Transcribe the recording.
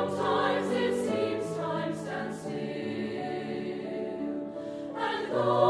Sometimes it seems time stands still, and though